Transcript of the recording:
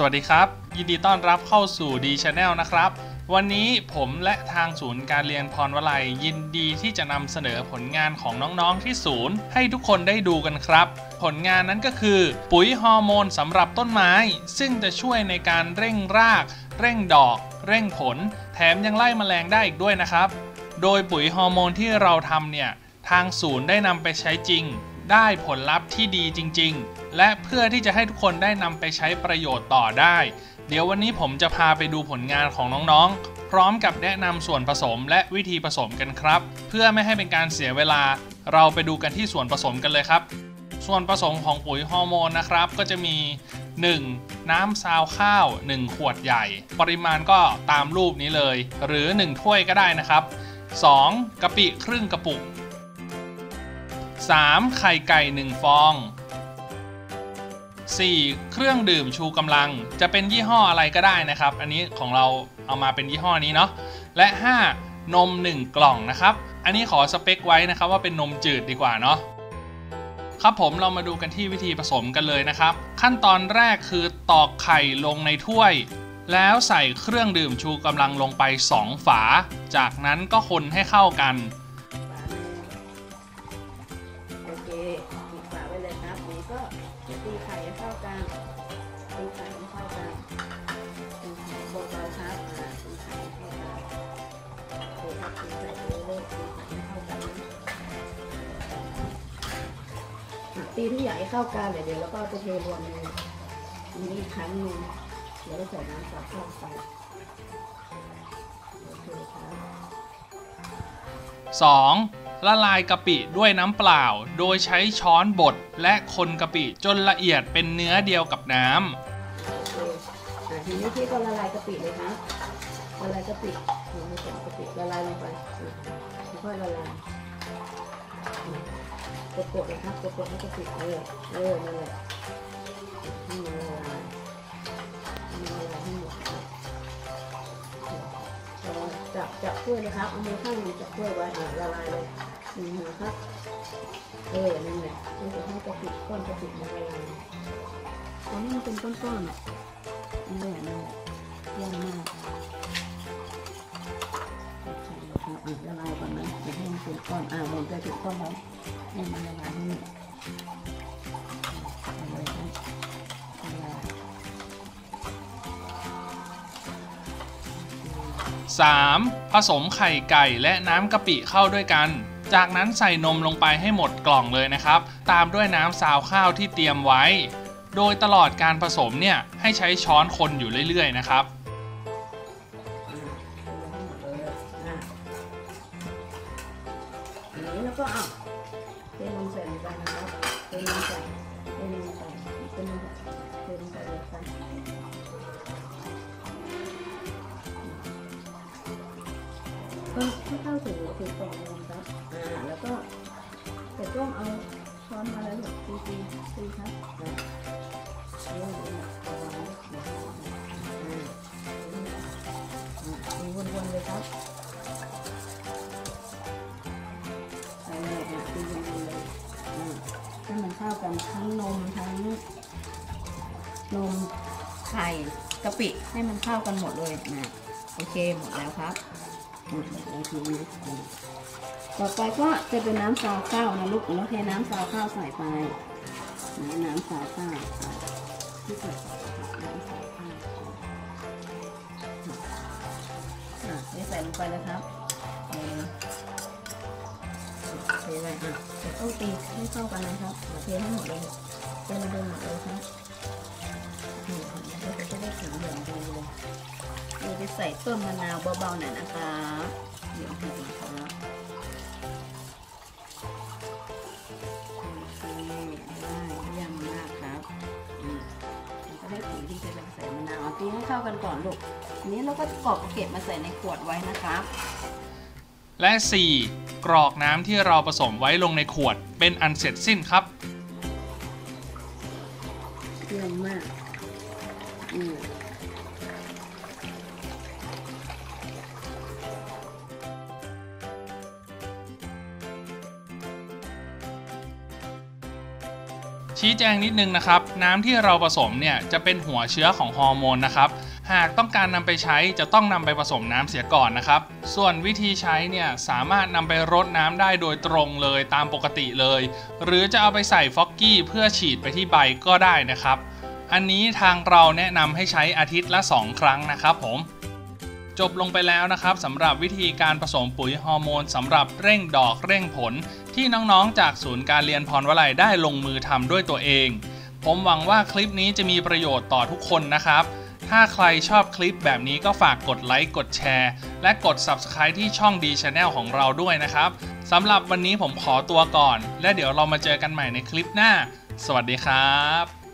สวัสดีครับ ยินดีต้อนรับเข้าสู่ D Channel นะครับ วันนี้ผมและทางศูนย์การเรียนพรวลัย ยินดีที่จะนำเสนอผลงานของน้องๆที่ศูนย์ ให้ทุกคนได้ดูกันครับ ผลงานนั้นก็คือ ปุ๋ยฮอร์โมนสำหรับต้นไม้ ซึ่งจะช่วยในการเร่งราก เร่งดอก เร่งผล แถมยังไล่แมลงได้อีกด้วยนะครับ โดยปุ๋ยฮอร์โมนที่เราทำเนี่ยทางศูนย์ได้นำไปใช้จริง ได้ผลลัพธ์ที่ดีจริง ๆ และเพื่อที่จะให้ทุกคนได้นำไปใช้ประโยชน์ต่อได้ เดี๋ยววันนี้ผมจะพาไปดูผลงานของน้องๆ พร้อมกับแนะนำส่วนผสมและวิธีผสมกันครับ เพื่อไม่ให้เป็นการเสียเวลา เราไปดูกันที่ส่วนผสมกันเลยครับ ส่วนผสมของปุ๋ยฮอร์โมนนะครับ ก็จะมี 1. น้ำซาวข้าว 1 ขวดใหญ่ ปริมาณก็ตามรูปนี้เลย หรือ 1 ถ้วยก็ได้นะครับ 2. กะปิครึ่งกระปุก 3. ไข่ไก่ 1 ฟอง 4. เครื่องดื่มชูกำลังจะเป็นยี่ห้ออะไรก็ได้นะครับ อันนี้ของเราเอามาเป็นยี่ห้อนี้เนาะและ 5. นม 1 กล่องนะครับ อันนี้ขอสเปคไว้นะครับว่าเป็นนมจืดดีกว่าเนาะครับผมเรามาดูกันที่วิธีผสมกันเลยนะครับ ขั้นตอนแรกคือตอกไข่ลงในถ้วย แล้วใส่เครื่องดื่มชูกำลังลงไป 2 ฝา จากนั้นก็คนให้เข้ากัน เคปิดฝาไว้เลยครับนี้ก็ตีไข่ให้เข้ากันตีไข่ให้เข้ากันตีไข่เบาๆครับตีไข่ให้เข้ากันโอเครับตีไข่เรื่อยตีไข่ให้เข้ากันตีทุกอย่างให้เข้ากันเดี๋ยวเดี๋ยวแล้วก็จะเทรวมในนี้อีกครั้งหนึ่งเดี๋ยวเราใส่น้ำซับเข้าไปโอเคครับ 2. ละลายกะปิด้วยน้ำเปล่า โดยใช้ช้อนบดและคนกะปิจนละเอียดเป็นเนื้อเดียวกับน้ำทีนี้พี่ก็ละลายกะปิเลยนะละลายกะปิไม่ใส่กะปิละลายลงไปค่อยละลายอะกดๆเลยครับกดๆให้กะปิเออเออนั่นแหละให้มันละลายให้มันละลายให้หมดจับจับถ้วยเลยครับเอามือข้างนึงจับถ้วยไว้ละลายเลย หนึ่งหัวครับ เออ นั่นแหละนี่จะให้กระปิกก้อนกระปิมันละลายตอนนี้มันเป็นก้อนๆอะนั่นแหละนั่นแหละยี่ยมากอะละลายก่อนนะจะให้มันเป็นก้อน อ่าหมุนไปถึงก้อนแล้วให้มันละลายให้หมดละลายละลาย 3. ผสมไข่ไก่และน้ำกะปิเข้าด้วยกัน จากนั้นใส่นมลงไปให้หมดกล่องเลยนะครับ ตามด้วยน้ำซาวข้าวที่เตรียมไว้ โดยตลอดการผสมเนี่ยให้ใช้ช้อนคนอยู่เรื่อยๆนะครับแล้วก็เอาเทนมใส่ลงไปนะครับเทนมใส่ ก็ให้เข้าถึงถึงกล่องนมครับอ่าแล้วก็เสร็จก็เอาช้อนมาแล้วแบบตีตีตีครับนะเออเอาไว้อ่าตีวนๆเลยครับใส่เลยอะตีวนๆเลยให้มันเข้ากันทั้งนมทั้งนมไข่กะปิให้มันเข้ากันหมดเลยนะโอเคหมดแล้วครับ ต่อไปก็จะเป็นน้ำซาวข้าวนะลูกแล้วเทน้ำซาวข้าวใส่ไปนะน้ำซาวข้าวที่เกิดน้ำซาวข้าวอะนี่ใส่ลงไปเลยครับเออเทเลยอะต้องตีให้เข้ากันนะครับเทให้หมดเลยเทลงไปหมดเลยครับอืมเราจะได้สีเหลืองดีเลย เราจะใส่ต้นมะนาวเบาๆหน่อยนะคะ เดี๋ยวให้ดูครับโอเคได้เยี่ยมมากครับอืมเราก็ได้สีที่จะเป็นใส่มะนาวเอาตีให้เข้ากันก่อนลูกทีนี้เราก็จะกรอกเก็บมาใส่ในขวดไว้นะครับและ 4. กรอกน้ำที่เราผสมไว้ลงในขวดเป็นอันเสร็จสิ้นครับเยี่ยมมากอืม ชี้แจงนิดนึงนะครับ น้ำที่เราผสมเนี่ยจะเป็นหัวเชื้อของฮอร์โมนนะครับหากต้องการนำไปใช้จะต้องนำไปผสมน้ำเสียก่อนนะครับ ส่วนวิธีใช้เนี่ยสามารถนำไปรดน้ำได้โดยตรงเลยตามปกติเลย หรือจะเอาไปใส่ฟอกกี้เพื่อฉีดไปที่ใบก็ได้นะครับ อันนี้ทางเราแนะนำให้ใช้อาทิตย์ละ 2 ครั้งนะครับผม จบลงไปแล้วนะครับสำหรับวิธีการผสมปุ๋ยฮอร์โมนสำหรับเร่งดอกเร่งผล ที่น้องๆ จากศูนย์การเรียนพรวลัยได้ลงมือทำด้วยตัวเอง ผมหวังว่าคลิปนี้จะมีประโยชน์ต่อทุกคนนะครับ ถ้าใครชอบคลิปแบบนี้ก็ฝากกดไลค์กดแชร์ และกด Subscribe ที่ช่อง D Channel ของเราด้วยนะครับสำหรับวันนี้ผมขอตัวก่อน และเดี๋ยวเรามาเจอกันใหม่ในคลิปหน้า สวัสดีครับ